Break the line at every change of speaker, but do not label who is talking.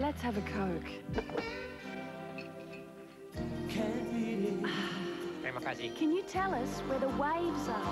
Let's have a Coke. Can you tell us where the waves are?